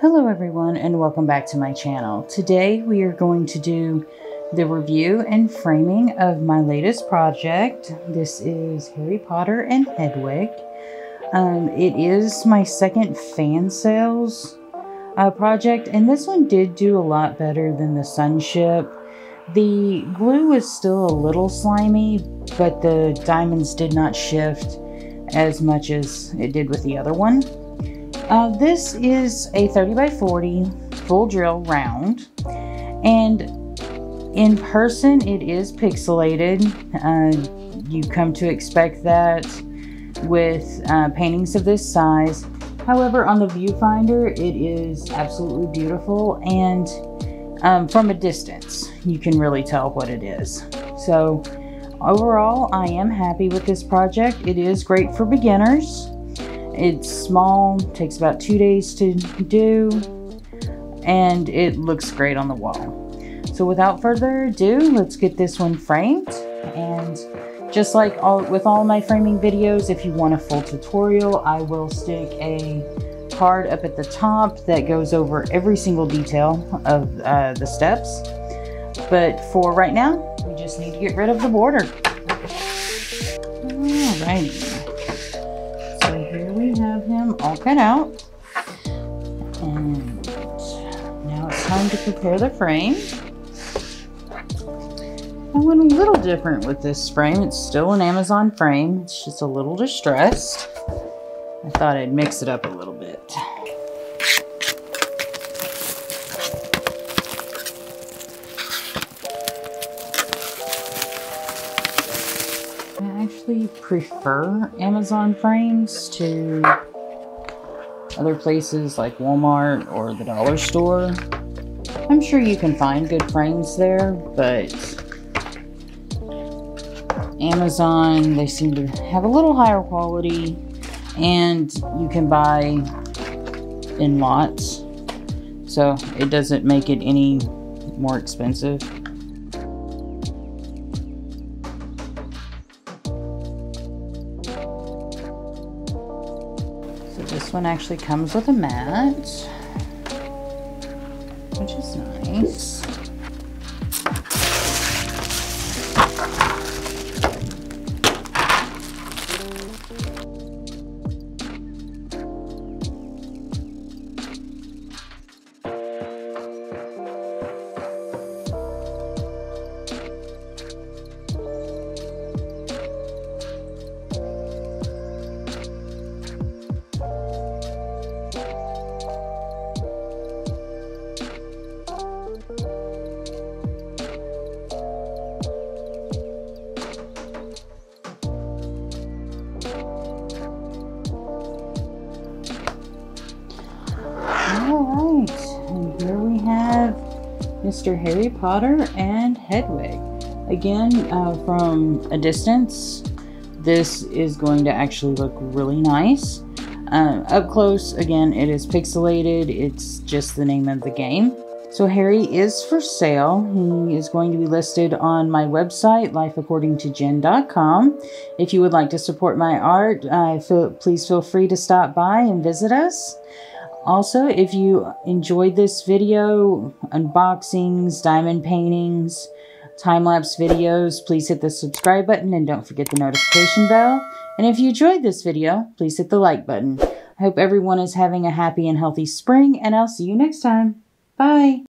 Hello everyone and welcome back to my channel. Today we are going to do the review and framing of my latest project. This is Harry Potter and Hedwig. Um, it is my second Fansells uh, project and this one did do a lot better than the Sunship. The glue was still a little slimy but the diamonds did not shift as much as it did with the other one. Uh, this is a 30 by 40 full drill round and in person it is pixelated. Uh, you come to expect that with uh, paintings of this size. However, on the viewfinder, it is absolutely beautiful and um, from a distance, you can really tell what it is. So overall, I am happy with this project. It is great for beginners. It's small, takes about two days to do, and it looks great on the wall. So without further ado, let's get this one framed. And just like all with all my framing videos, if you want a full tutorial, I will stick a card up at the top that goes over every single detail of uh, the steps. But for right now, we just need to get rid of the border. Alrighty all cut out. And now it's time to prepare the frame. I went a little different with this frame. It's still an Amazon frame. It's just a little distressed. I thought I'd mix it up a little bit. Actually prefer Amazon frames to other places like Walmart or the dollar store. I'm sure you can find good frames there, but Amazon, they seem to have a little higher quality and you can buy in lots. So it doesn't make it any more expensive. So this one actually comes with a mat, which is nice. Mr. Harry Potter and Hedwig. Again, uh, from a distance, this is going to actually look really nice. Uh, up close, again, it is pixelated. It's just the name of the game. So Harry is for sale. He is going to be listed on my website, lifeaccordingtojenn.com. If you would like to support my art, uh, feel, please feel free to stop by and visit us. Also, if you enjoyed this video, unboxings, diamond paintings, time-lapse videos, please hit the subscribe button and don't forget the notification bell. And if you enjoyed this video, please hit the like button. I hope everyone is having a happy and healthy spring, and I'll see you next time. Bye!